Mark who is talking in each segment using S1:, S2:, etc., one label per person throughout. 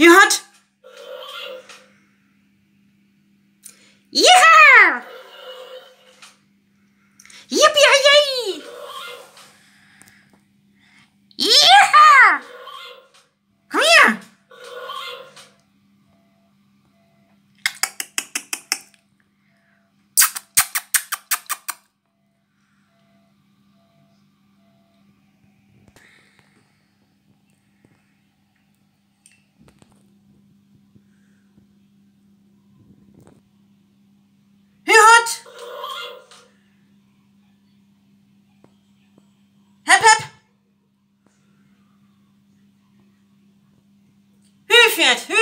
S1: Hört! Ja! can't.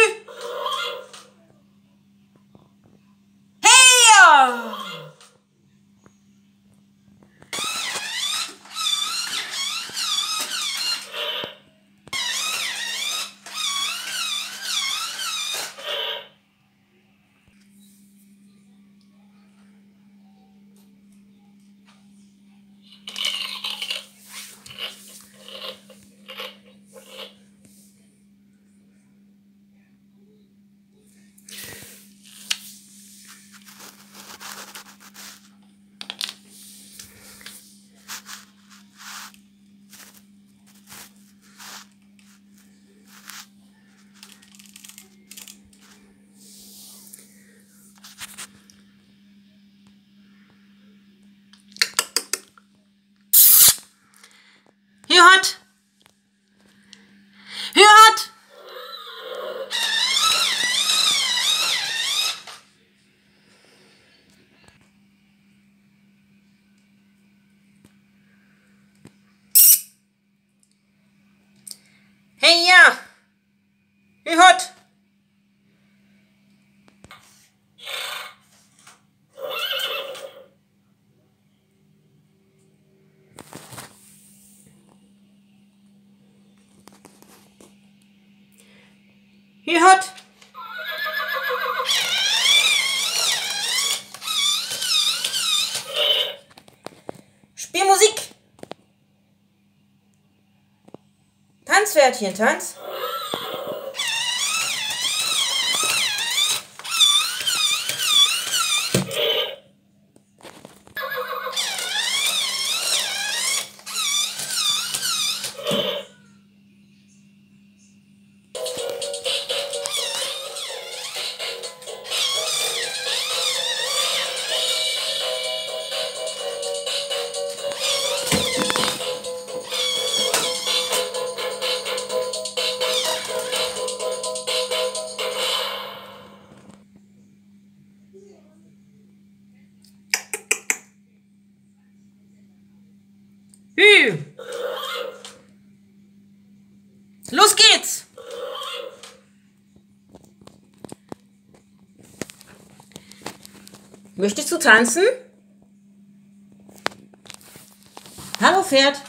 S1: Hört! Spiel Musik! Tanzpferdchen, tanz! Los geht's! Möchtest du tanzen? Hallo Pferd.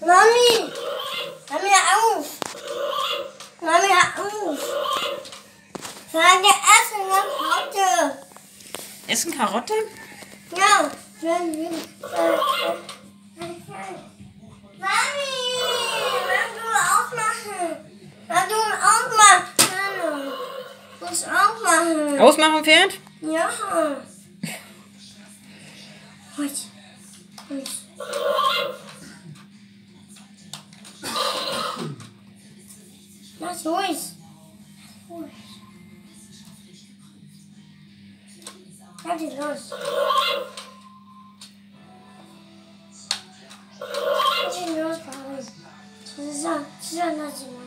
S2: Mami, mir auf. Mami, hör auf. Frage Essen heute.
S1: Essen Karotte?
S2: Ja. Mami, wenn du aufmachen. Wenn du aufmachen. Du musst aufmachen.
S1: Ausmachen, Pferd?
S2: Ja. Heute. Heute. Lass ruhig. Ruhig. Lass dich los. Lass dich los, Paul. Zusammen, zusammen, lass dich los.